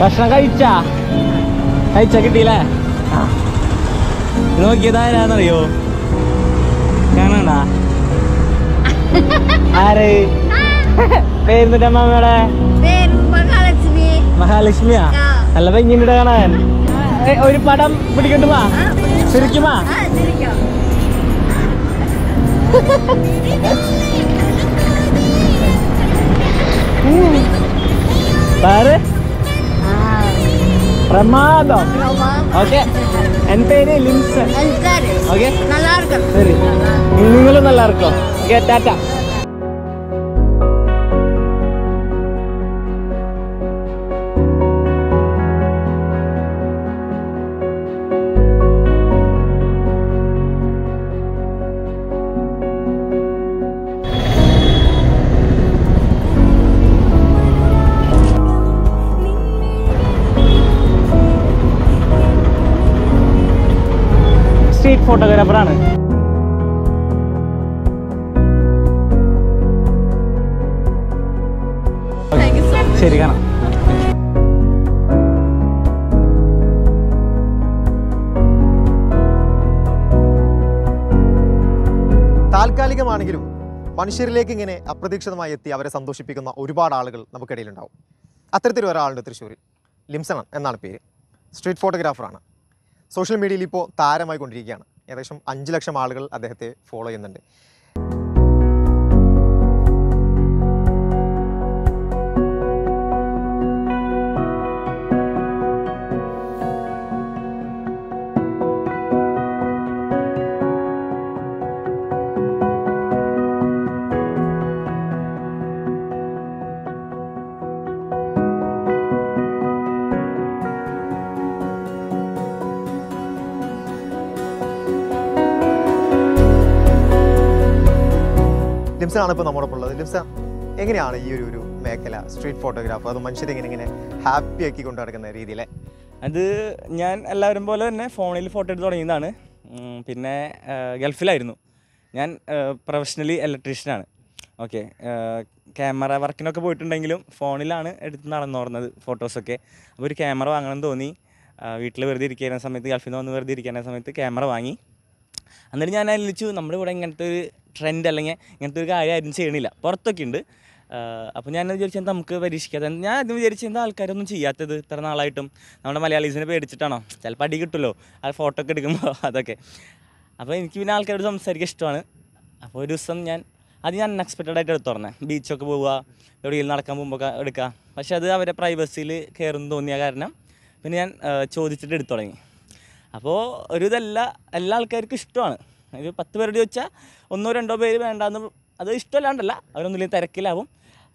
ഭക്ഷണം കഴിച്ചാ? കഴിച്ച കിട്ടിയില്ലേ? നോക്കിയതാരാന്നറിയോ കാണണ്ട ആര്? പേരുന്നിട്ട് അമ്മമ്മയുടെ പേര് മഹാലക്ഷ്മി മഹാലക്ഷ്മിയാ. നല്ല ഭംഗിയുണ്ട് കാണാൻ. ഒരു പടം പിടിക്കട്ടുമാ ശരിക്കുമാ ആ, പ്രമാദം. ഓക്കെ. എന്റെ പേര് ലിൻസ്. ഓക്കെ. നല്ലാർക്കും നിങ്ങളും നല്ലാർക്കും ഓക്കെ ടാറ്റ. സ്ട്രീറ്റ് ഫോട്ടോഗ്രാഫറാണ്. ശരി കാണാം. താൽക്കാലികമാണെങ്കിലും മനുഷ്യരിലേക്ക് ഇങ്ങനെ അപ്രതീക്ഷിതമായി എത്തി അവരെ സന്തോഷിപ്പിക്കുന്ന ഒരുപാട് ആളുകൾ നമുക്കിടയിലുണ്ടാവും. അത്തരത്തിൽ ഒരാളുണ്ട് തൃശ്ശൂരിൽ ലിംസൺ എന്നാണ് പേര്. സ്ട്രീറ്റ് ഫോട്ടോഗ്രാഫറാണ്. സോഷ്യൽ മീഡിയയിൽ ഇപ്പോൾ താരമായി കൊണ്ടിരിക്കുകയാണ്. ഏകദേശം അഞ്ച് ലക്ഷം ആളുകൾ അദ്ദേഹത്തെ ഫോളോ ചെയ്യുന്നുണ്ട്. ലിംസൺ ആണ് ഇപ്പോൾ നമ്മോടൊപ്പം ഉള്ളത് ലിംസൺ എങ്ങനെയാണ് ഈ ഒരു ഒരു മേഖല? സ്ട്രീറ്റ് ഫോട്ടോഗ്രാഫ് അത് മനുഷ്യരെ ഇങ്ങനെ ഇങ്ങനെ ഹാപ്പി ആക്കി കൊണ്ടു നടക്കുന്ന രീതിയിലെ? അത് ഞാൻ എല്ലാവരും പോലെ തന്നെ ഫോണിൽ ഫോട്ടോ എടുത്ത് തുടങ്ങിയതാണ്. പിന്നെ ഗൾഫിലായിരുന്നു. ഞാൻ പ്രൊഫഷണലി ഇലക്ട്രീഷ്യനാണ് ഓക്കെ ക്യാമറ വർക്കിനൊക്കെ പോയിട്ടുണ്ടെങ്കിലും ഫോണിലാണ് എടുത്ത് നടന്നോർന്നത് ഫോട്ടോസൊക്കെ അപ്പോൾ ഒരു ക്യാമറ വാങ്ങണം തോന്നി. വീട്ടിൽ വെറുതെ ഇരിക്കുന്ന സമയത്ത് ഗൾഫിൽ നിന്ന് വന്ന് വെറുതെ ഇരിക്കുന്ന സമയത്ത് ക്യാമറ വാങ്ങി. എന്നിട്ട് ഞാൻ ആലോചിച്ചു നമ്മുടെ ഇവിടെ ഇങ്ങനത്തെ ഒരു ട്രെൻഡ് അല്ലെങ്കിൽ ഇങ്ങനത്തെ ഒരു കാര്യം ആരും ചെയ്യണില്ല. പുറത്തൊക്കെ ഉണ്ട്. അപ്പോൾ ഞാൻ വിചാരിച്ചത് നമുക്ക് പരീക്ഷിക്കാതെ ഞാൻ ആദ്യം വിചാരിച്ചത് എന്താ ആൾക്കാരൊന്നും ചെയ്യാത്തത് ഇത്ര നാളായിട്ടും? നമ്മുടെ മലയാളീസിനെ പേടിച്ചിട്ടാണോ? ചിലപ്പോൾ അടി കിട്ടുമല്ലോ. ആ ഫോട്ടോ ഒക്കെ എടുക്കുമ്പോൾ അതൊക്കെ. അപ്പോൾ എനിക്ക് പിന്നെ ആൾക്കാരോട് സംസാരിക്കാൻ ഇഷ്ടമാണ്. അപ്പോൾ ഒരു ദിവസം ഞാൻ അത് ഞാൻ അൺഎക്സ്പെക്റ്റഡ് ആയിട്ട് എടുത്തു ബീച്ചൊക്കെ പോവുക എവിടെയെങ്കിലും നടക്കാൻ പോകുമ്പോൾ എടുക്കുക പക്ഷേ അത് അവരെ പ്രൈവസിയിൽ കയറുന്നു തോന്നിയ കാരണം പിന്നെ ഞാൻ ചോദിച്ചിട്ട് എടുത്തു തുടങ്ങി. അപ്പോൾ ഒരു ഇതെല്ലാ എല്ലാ ആൾക്കാർക്കും ഇഷ്ടമാണ്. ഒരു പത്ത് പേരോട് ചോദിച്ചാൽ ഒന്നോ രണ്ടോ പേര് വേണ്ടാന്ന് അത് ഇഷ്ടമല്ലാണ്ടല്ല അവരൊന്നുമില്ലെങ്കിൽ തിരക്കിലാവും.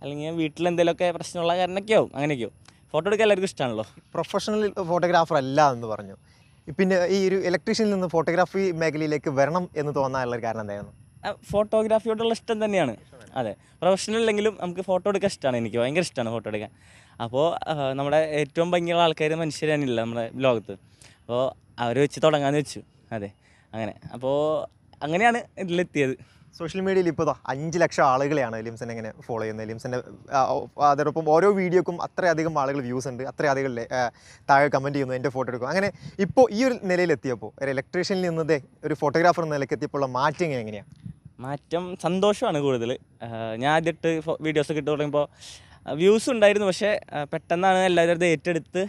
അല്ലെങ്കിൽ വീട്ടിൽ എന്തെങ്കിലുമൊക്കെ പ്രശ്നമുള്ള കാരണമൊക്കെ ആവും അങ്ങനെയൊക്കെയോ ഫോട്ടോ എടുക്കാൻ എല്ലാവർക്കും ഇഷ്ടമാണല്ലോ? പ്രൊഫഷണൽ ഫോട്ടോഗ്രാഫർ അല്ല എന്ന് പറഞ്ഞു. പിന്നെ ഈ ഒരു ഇലക്ട്രീഷ്യനിൽ നിന്ന് ഫോട്ടോഗ്രാഫി മേഖലയിലേക്ക് വരണം എന്ന് തോന്നാനുള്ള കാരണം എന്തായിരുന്നു? ഫോട്ടോഗ്രാഫിയോടുള്ള ഇഷ്ടം തന്നെയാണ്. അതെ. പ്രൊഫഷണൽ അല്ലെങ്കിലും നമുക്ക് ഫോട്ടോ എടുക്കാൻ ഇഷ്ടമാണ് എനിക്ക്. ഭയങ്കര ഇഷ്ടമാണ് ഫോട്ടോ എടുക്കാൻ. അപ്പോൾ നമ്മുടെ ഏറ്റവും ഭംഗിയുള്ള ആൾക്കാർ മനുഷ്യരാനില്ല നമ്മുടെ ലോകത്ത്. അപ്പോൾ അവർ വെച്ച് തുടങ്ങാന്ന് വെച്ചു. അതെ അങ്ങനെ. അപ്പോൾ അങ്ങനെയാണ് ഇതിലെത്തിയത്. സോഷ്യൽ മീഡിയയിൽ ഇപ്പോൾ അഞ്ച് ലക്ഷം ആളുകളെയാണ് എലിംസൻ ഇങ്ങനെ ഫോളോ ചെയ്യുന്നത്. എലിംസന്റെ അതോടൊപ്പം ഓരോ വീഡിയോക്കും അത്രയധികം ആളുകൾ വ്യൂസ് ഉണ്ട്. അത്രയധികം താഴെ കമന്റ് ചെയ്യുന്നു എന്റെ ഫോട്ടോ എടുക്കും അങ്ങനെ ഇപ്പോൾ ഈ ഒരു നിലയിലെത്തിയപ്പോൾ ഒരു ഇലക്ട്രീഷ്യനിൽ നിന്നതേ ഒരു ഫോട്ടോഗ്രാഫർ എന്ന നിലയ്ക്ക് എത്തിയപ്പോൾ മാറ്റങ്ങൾ മാറ്റം എങ്ങനെയാണ് മാറ്റം സന്തോഷമാണ് കൂടുതൽ. ഞാൻ ആദ്യമായിട്ട് വീഡിയോസ് ഇട്ട് തുടങ്ങിയപ്പോൾ വ്യൂസ് ഉണ്ടായിരുന്നു. പക്ഷേ പെട്ടെന്നാണ് എല്ലാവരും അത് ഏറ്റെടുത്ത്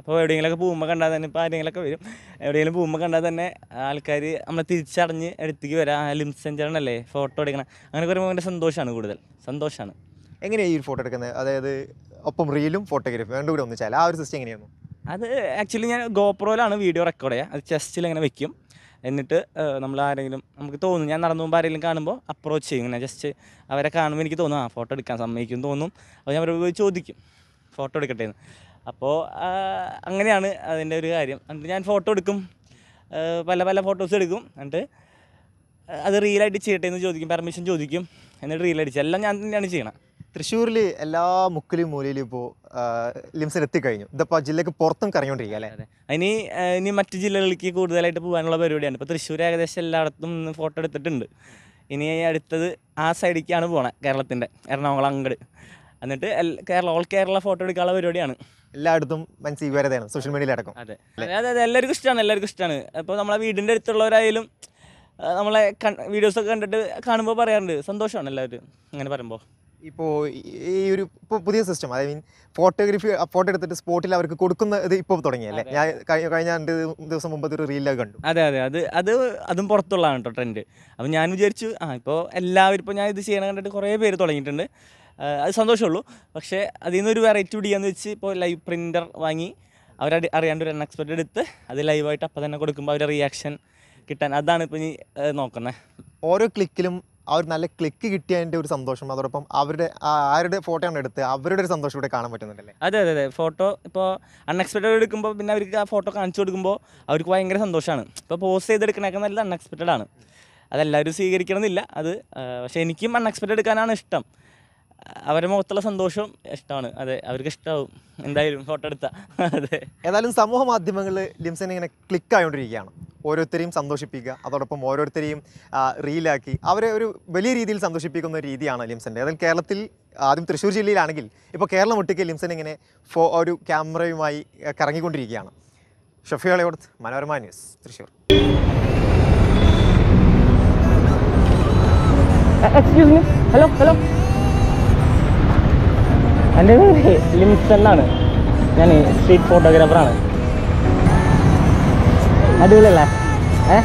ഇപ്പോൾ എവിടെയെങ്കിലുമൊക്കെ പോകുമ്പോൾ കണ്ടാൽ തന്നെ ഇപ്പോൾ ആരെങ്കിലുമൊക്കെ വരും. എവിടെയെങ്കിലും പോകുമ്പോൾ കണ്ടാൽ തന്നെ ആൾക്കാർ നമ്മളെ തിരിച്ചറിഞ്ഞ് എടുത്തേക്ക് വരാം. ആ സെഞ്ചറിനല്ലേ ഫോട്ടോ എടുക്കണം. അങ്ങനെ പറയുമ്പോൾ ഭയങ്കര സന്തോഷമാണ് കൂടുതൽ. സന്തോഷമാണ് എങ്ങനെയാണ് ഈ ഒരു ഫോട്ടോ എടുക്കുന്നത്? അതായത് ഒപ്പം റീലും ഫോട്ടോഗ്രാഫി രണ്ടും കൂടെ ഒന്നിച്ചാൽ ആ ഒരു സിസ്റ്റം എങ്ങനെയായിരുന്നു? അത് ആക്ച്വലി ഞാൻ ഗോപ്രോയിലാണ് വീഡിയോ റെക്കോർഡ് ചെയ്യുക. അത് ചെസ്റ്റിൽ ഇങ്ങനെ വെക്കും. എന്നിട്ട് നമ്മൾ ആരെങ്കിലും നമുക്ക് തോന്നും. ഞാൻ നടന്നു പോകുമ്പോൾ ആരെങ്കിലും കാണുമ്പോൾ അപ്രോച്ച് ചെയ്യും ഇങ്ങനെ. ജസ്റ്റ് അവരെ കാണുമ്പോൾ എനിക്ക് തോന്നും ആ ഫോട്ടോ എടുക്കാൻ സമ്മതിക്കും തോന്നും. അപ്പോൾ ഞാൻ അവരോട് ചോദിക്കും ഫോട്ടോ എടുക്കട്ടെ എന്ന്. അപ്പോൾ അങ്ങനെയാണ് അതിന്റെ ഒരു കാര്യം. എന്നിട്ട് ഞാൻ ഫോട്ടോ എടുക്കും. പല പല ഫോട്ടോസ് എടുക്കും. എന്നിട്ട് അത് റീലായിട്ട് ചെയ്യട്ടെ എന്ന് ചോദിക്കും. പെർമിഷൻ ചോദിക്കും. എന്നിട്ട് റീലടിച്ച് എല്ലാം ഞാൻ തന്നെയാണ് ചെയ്യണം. തൃശ്ശൂരിൽ എല്ലാ മുക്കിലും മൂലയിലും ഇപ്പോൾ ലിംസൺ എത്തിക്കഴിഞ്ഞു. ഇതിപ്പോൾ ജില്ലക്ക് പുറത്തും കറങ്ങിക്കൊണ്ടിരിക്കുക അല്ലേ? അതെ ഇനി ഇനി മറ്റ് ജില്ലകളിലേക്ക് കൂടുതലായിട്ട് പോകാനുള്ള പരിപാടിയാണ്. ഇപ്പോൾ തൃശ്ശൂർ ഏകദേശം എല്ലായിടത്തും ഫോട്ടോ എടുത്തിട്ടുണ്ട്. ഇനി അടുത്തത് ആ സൈഡിലേക്കാണ് പോണത് കേരളത്തിന്റെ എറണാകുളം അങ്ങട്. എന്നിട്ട് കേരള ഓൾ കേരള ഫോട്ടോ എടുക്കാനുള്ള പരിപാടിയാണ്. എല്ലായിടത്തും വൻ സ്വീകാര്യതയാണ് സോഷ്യൽ മീഡിയയിൽ അടക്കം. അതെ. അതെ അതെ എല്ലാവർക്കും ഇഷ്ടമാണ് എല്ലാവർക്കും ഇഷ്ടമാണ് അപ്പോൾ നമ്മളെ വീടിന്റെ അടുത്തുള്ളവരായാലും നമ്മളെ വീഡിയോസൊക്കെ കണ്ടിട്ട് കാണുമ്പോൾ പറയാറുണ്ട് സന്തോഷമാണ് എല്ലാവരും അങ്ങനെ പറയുമ്പോൾ ഇപ്പോൾ ഈ ഒരു ഇപ്പോൾ പുതിയ സിസ്റ്റം അതായത് മീൻ ഫോട്ടോഗ്രാഫി ഫോട്ടോ എടുത്തിട്ട് സ്പോട്ടിൽ അവർക്ക് കൊടുക്കുന്ന ഇത് ഇപ്പോൾ തുടങ്ങിയല്ലേ? ഞാൻ കഴിഞ്ഞ രണ്ട് ദിവസം മുമ്പ് ഒരു റീലൊക്കെ കണ്ടു. അതെ അതെ. അത് അത് അതും പുറത്തുള്ളതാണ് കേട്ടോ ട്രെൻഡ് അപ്പോൾ ഞാൻ വിചാരിച്ചു ആ ഇപ്പോൾ എല്ലാവരും ഇപ്പോൾ ഞാൻ ഇത് ചെയ്യണം കണ്ടിട്ട് കുറേ പേര് തുടങ്ങിയിട്ടുണ്ട്. അത് സന്തോഷമുള്ളൂ. പക്ഷേ അതിൽ നിന്നൊരു വെറൈറ്റി പിടിക്കാന്ന് വെച്ച് ഇപ്പോൾ ലൈവ് പ്രിന്റർ വാങ്ങി അവർ അറിയാണ്ട് ഒരു അൺഎക്സ്പെക്റ്റഡ് എടുത്ത് അത് ലൈവായിട്ട് അപ്പം തന്നെ കൊടുക്കുമ്പോൾ അവരുടെ റിയാക്ഷൻ കിട്ടാൻ അതാണ് ഇപ്പോൾ ഇനി നോക്കുന്നത് ഓരോ ക്ലിക്കിലും അവർ ഒരു നല്ല ക്ലിക്ക് കിട്ടിയതിന്റെ ഒരു സന്തോഷം. അതോടൊപ്പം അവരുടെ ആരുടെ ഫോട്ടോ ആണ് എടുത്ത് അവരുടെ ഒരു സന്തോഷം ഇവിടെ കാണാൻ പറ്റുന്നുണ്ടല്ലേ? അതെ അതെ അതെ. ഫോട്ടോ ഇപ്പോൾ അൺഎക്സ്പെക്റ്റഡ് എടുക്കുമ്പോൾ പിന്നെ അവർക്ക് ആ ഫോട്ടോ കാണിച്ചു കൊടുക്കുമ്പോൾ അവർക്ക് ഭയങ്കര സന്തോഷമാണ്. ഇപ്പോൾ പോസ്റ്റ് ചെയ്തെടുക്കണേക്കാൾ നല്ല അൺഎക്സ്പെക്റ്റഡ് ആണ്. അതെല്ലാവരും സ്വീകരിക്കണമെന്നില്ല. അത് പക്ഷേ എനിക്കും അൺഎക്സ്പെക്റ്റഡ് എടുക്കാനാണ് ഇഷ്ടം. അവരുടെ മുഖത്തുള്ള സന്തോഷവും ഇഷ്ടമാണ് അതെ അവർക്ക് ഇഷ്ടമാവും എന്തായാലും ഫോട്ടോ എടുത്താൽ അതെ. ഏതായാലും സമൂഹ മാധ്യമങ്ങളിൽ ലിംസൻ ഇങ്ങനെ ക്ലിക്ക് ആയിക്കൊണ്ടിരിക്കുകയാണ് ഓരോരുത്തരെയും സന്തോഷിപ്പിക്കുക അതോടൊപ്പം ഓരോരുത്തരെയും റീലാക്കി അവരെ ഒരു വലിയ രീതിയിൽ സന്തോഷിപ്പിക്കുന്ന ഒരു രീതിയാണ് ലിംസന്റെ അതായത് കേരളത്തിൽ ആദ്യം തൃശ്ശൂർ ജില്ലയിലാണെങ്കിൽ ഇപ്പോൾ കേരളം ഒട്ടിക്ക് ലിംസൻ ഇങ്ങനെ ഫോ ഒരു ക്യാമറയുമായി കറങ്ങിക്കൊണ്ടിരിക്കുകയാണ്. ഷഫിയോളയോട് Manorama news Thrissur. Excuse me hello hello എന്റെ പേര് ലിംസൺ എന്നാണ് ഞാൻ സ്ട്രീറ്റ് ഫോട്ടോഗ്രാഫറാണ് അടിപൊളിയല്ലേ? ഏ?